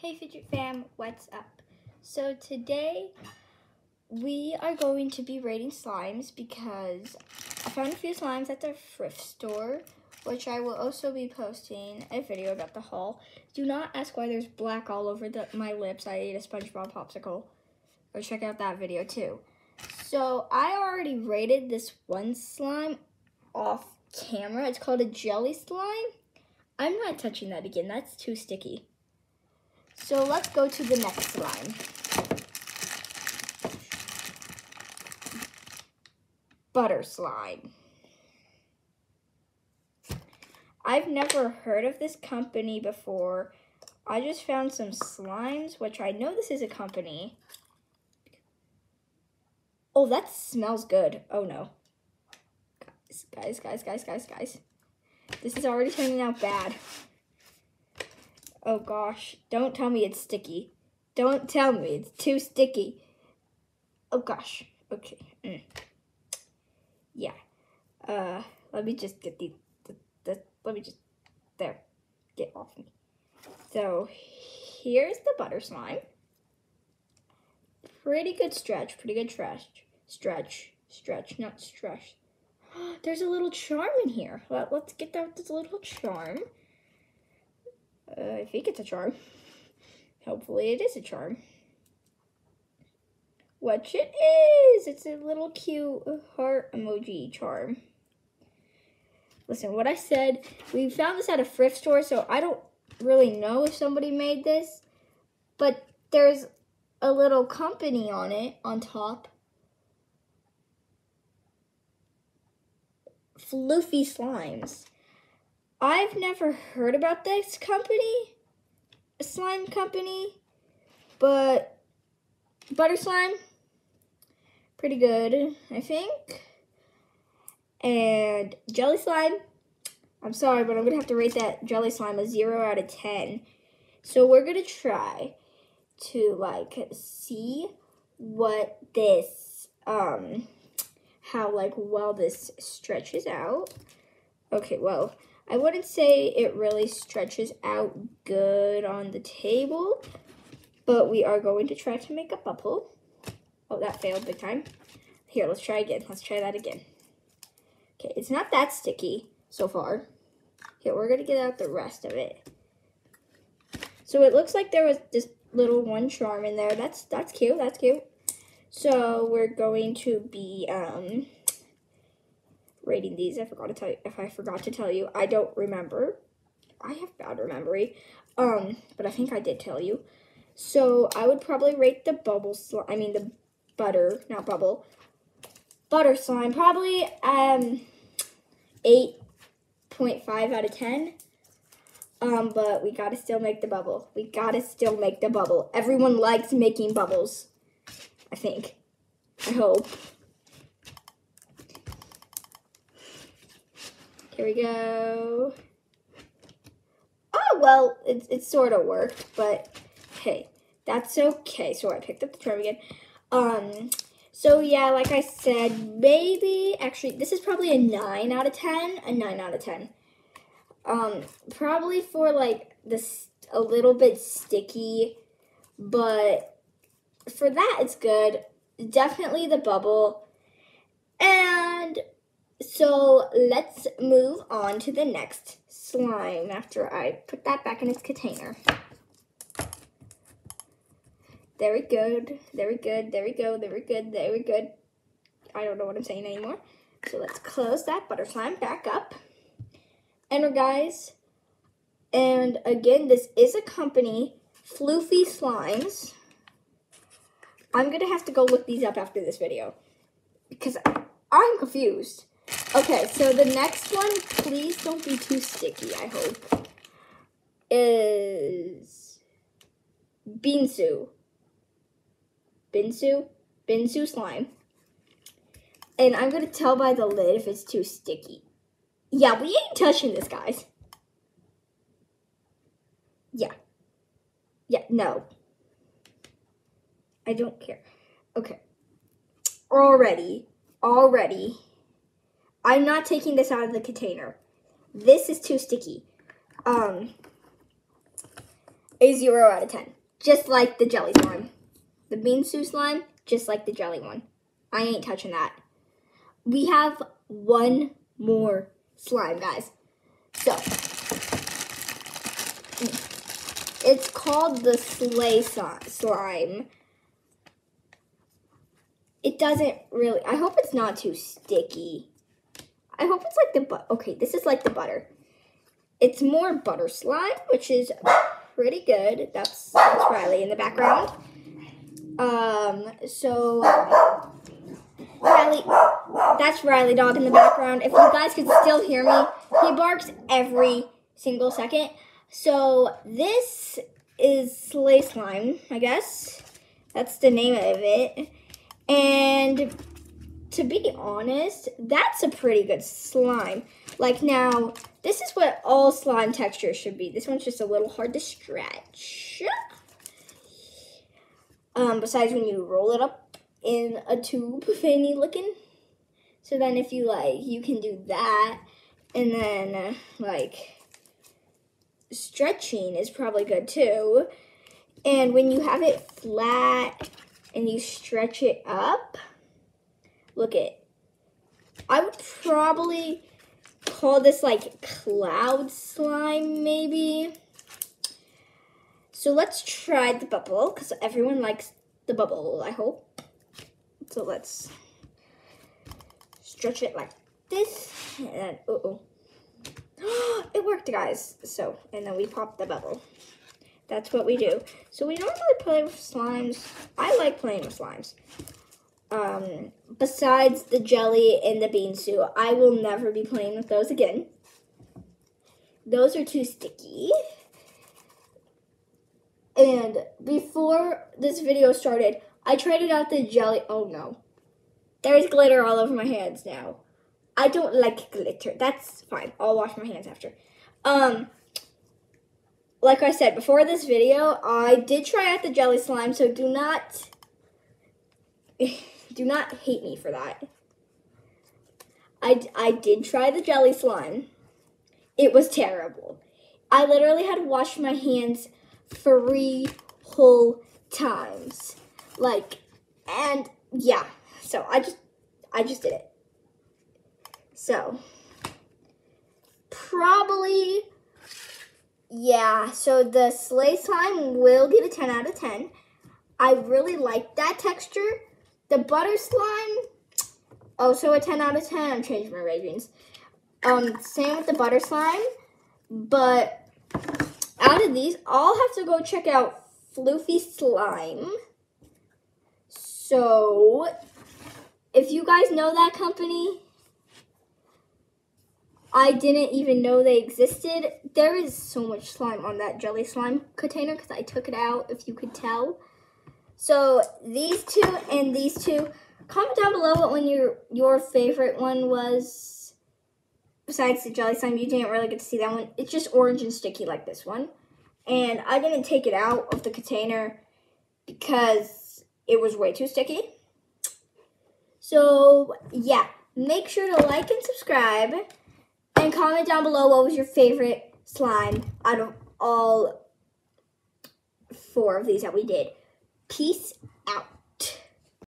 Hey Fidget Fam, what's up? So today we are going to be rating slimes because I found a few slimes at the thrift store, which I will also be posting a video about the haul. Do not ask why there's black all over the, my lips. I ate a SpongeBob popsicle. Go check out that video too. So I already rated this one slime off camera. It's called a jelly slime. I'm not touching that again. That's too sticky. So let's go to the next slime. Butter slime. I've never heard of this company before. I just found some slimes, which I know this is a company. Oh, that smells good. Oh no. Guys, guys, guys, guys, guys. This is already turning out bad. Oh gosh, don't tell me it's sticky. Don't tell me it's too sticky. Oh gosh, okay. Mm. Yeah. Uh, let me just get the, the, the, let me just, there, get off me. So, here's the butter slime. Pretty good stretch, pretty good stretch. Stretch, stretch, not stretch. There's a little charm in here. Let, us get out this little charm. Uh, I think it's a charm. Hopefully it is a charm. Which it is! It's a little cute heart emoji charm. Listen, what I said, we found this at a thrift store, so I don't really know if somebody made this, but there's a little company on it, on top. Floofy Slimes. I've never heard about this company, slime company, but butter slime, pretty good, I think. And jelly slime, I'm sorry, but I'm gonna have to rate that jelly slime a zero out of 10. So we're gonna try to like see what this, um, how like well this stretches out. Okay, well, I wouldn't say it really stretches out good on the table, but we are going to try to make a bubble. Oh, that failed big time. Here, let's try again. Let's try that again. Okay, it's not that sticky so far. Here, we're going to get out the rest of it. So it looks like there was this little one charm in there. That's that's cute. That's cute. So we're going to be um, rating these. I forgot to tell you if I forgot to tell you. I don't remember. I have bad memory. Um, but I think I did tell you. So I would probably rate the bubble slime. I mean the butter, not bubble. Butter slime probably um 8.5 out of 10. Um, but we gotta still make the bubble. We gotta still make the bubble. Everyone likes making bubbles. I think. I hope. Here we go. Oh, well, it, it sort of worked, but hey, that's okay. So I picked up the charm again. Um, so yeah, like I said, maybe, actually, this is probably a 9 out of 10. A 9 out of 10. Um, probably for like this, a little bit sticky, but for that, it's good. Definitely the bubble. And so let's move on to the next slime after I put that back in its container. Very good, very good, there we go, very good, very good. I don't know what I'm saying anymore. So let's close that butter slime back up. Enter guys, and again, this is a company, Floofy Slimes. I'm gonna have to go look these up after this video because I'm confused. Okay, so the next one, please don't be too sticky, I hope, is Binsu. Binsu? Binsu slime. And I'm going to tell by the lid if it's too sticky. Yeah, we ain't touching this, guys. Yeah. Yeah, no. I don't care. Okay. Already, already, I'm not taking this out of the container. This is too sticky. Um, a 0 out of 10. Just like the jelly slime. The Beansu slime, just like the jelly one. I ain't touching that. We have one more slime, guys. So, it's called the Slay Slime. It doesn't really, I hope it's not too sticky. I hope it's like the, but okay, this is like the butter. It's more butter slime, which is pretty good. That's, that's Riley in the background. Um, so, Riley, that's Riley dog in the background. If you guys could still hear me, he barks every single second. So this is Slay Slime, I guess. That's the name of it. And to be honest, that's a pretty good slime. Like now, this is what all slime textures should be. This one's just a little hard to stretch. Um, besides when you roll it up in a tube fanny looking. So then if you like, you can do that. And then like stretching is probably good too. And when you have it flat and you stretch it up, look it. I would probably call this like cloud slime maybe. So let's try the bubble because everyone likes the bubble, I hope. So let's stretch it like this and then, uh oh it worked, guys. So, and then we pop the bubble. That's what we do. So we don't really play with slimes. I like playing with slimes. Um, besides the jelly and the bean soup, I will never be playing with those again. Those are too sticky. And before this video started, I tried out the jelly. Oh no. There's glitter all over my hands now. I don't like glitter. That's fine. I'll wash my hands after. Um, like I said before this video, I did try out the jelly slime, so do not, do not hate me for that. I, I did try the jelly slime. It was terrible. I literally had to wash my hands three whole times. Like, and yeah, so I just, I just did it. So, probably, yeah. So the Slay Slime will get a 10 out of 10. I really like that texture. The Butter Slime, also a 10 out of 10. I'm changing my ratings. Um, same with the Butter Slime. But out of these, I'll have to go check out Floofy Slime. So, if you guys know that company, I didn't even know they existed. There is so much slime on that jelly slime container because I took it out, if you could tell. So these two and these two, comment down below what one your your favorite one was. Besides the jelly slime, you didn't really get to see that one. It's just orange and sticky like this one. And I didn't take it out of the container because it was way too sticky. So yeah, make sure to like and subscribe. And comment down below what was your favorite slime out of all four of these that we did. Peace out.